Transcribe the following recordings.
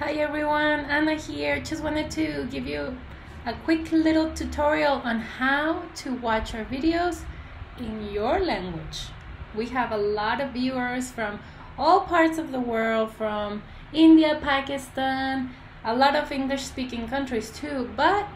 Hi everyone, Anna here. Just wanted to give you a quick little tutorial on how to watch our videos in your language. We have a lot of viewers from all parts of the world, from India, Pakistan, a lot of English speaking countries too, but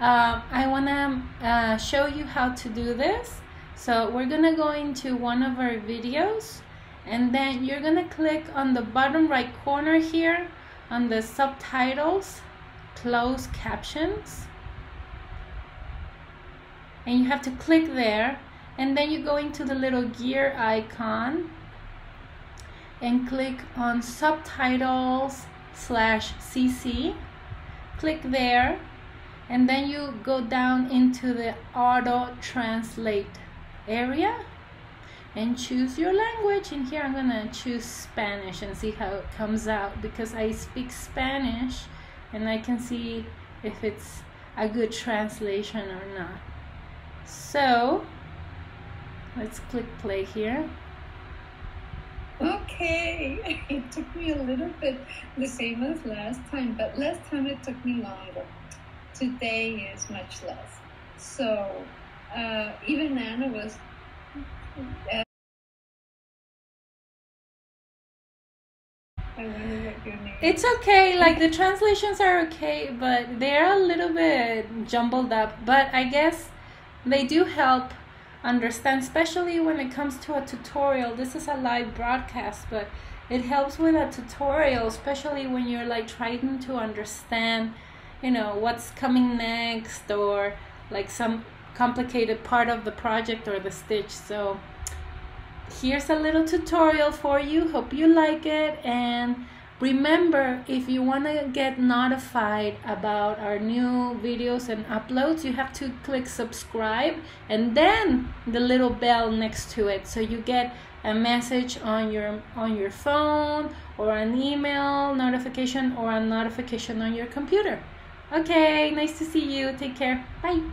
uh, I want to uh, show you how to do this. So we're gonna go into one of our videos and then you're gonna click on the bottom right corner here on the subtitles closed captions. And you have to click there and then you go into the little gear icon and click on subtitles slash CC click there and then you go down into the auto translate area and choose your language and here I'm gonna choose Spanish and see how it comes out because I speak Spanish and I can see if it's a good translation or not so let's click play here Okay, it took me a little bit the same as last time, but last time it took me longer. Today is much less. So uh, even Anna was. Uh, It's okay, like the translations are okay, but they're a little bit jumbled up. But I guess they do help understand, especially when it comes to a tutorial. This is a live broadcast, but it helps with a tutorial, especially when you're like trying to understand, you know, what's coming next or like some complicated part of the project or the stitch. So here's a little tutorial for you. Hope you like it and Remember, if you want to get notified about our new videos and uploads, you have to click subscribe and then the little bell next to it so you get a message on your on your phone or an email notification or a notification on your computer. Okay, nice to see you. Take care. Bye.